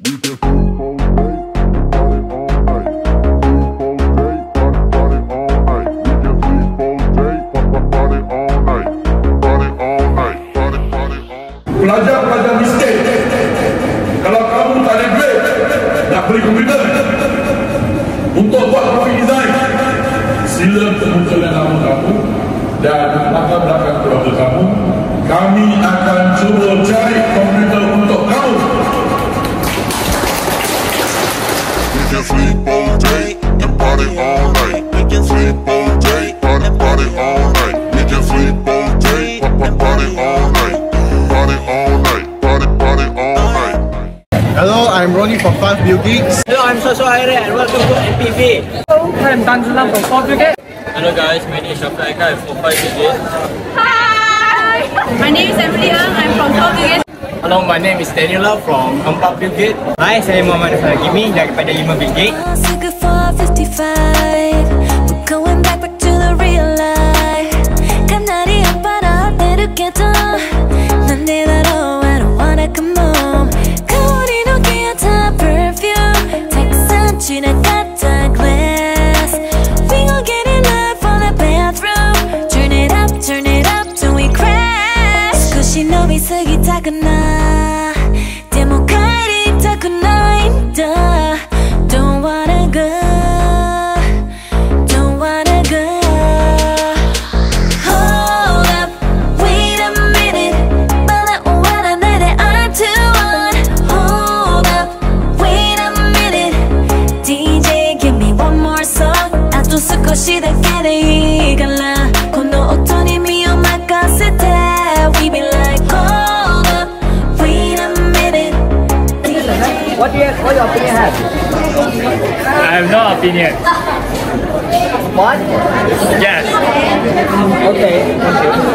Pelajar pelajar miskin. Kalau kamu tak ada duit, nak beli komputer untuk buat grafik design, sila temukan nama kamu dan latar belakang keluarga. I'm Ronnie from 5 Bill Geeks. Hello, I'm Soso Aire and welcome to MPV. I'm Dan Zulam from Fort Brigade. Hello guys, my name is Shafiq Aika from 5 Brigade. Hi! My name is Emily Ang. I'm from Colgate. Hello, my name is Daniela from Empat Brigade. Hi, saya Muhammad Faragimi daripada 5 Brigade. Sugar 455 We're going back, back to the real life と少しだけでいいからこの音に身を任せて We be like hold up Wait a minute What do you have, what your opinion have? I have no opinion. What? Yes. Okay.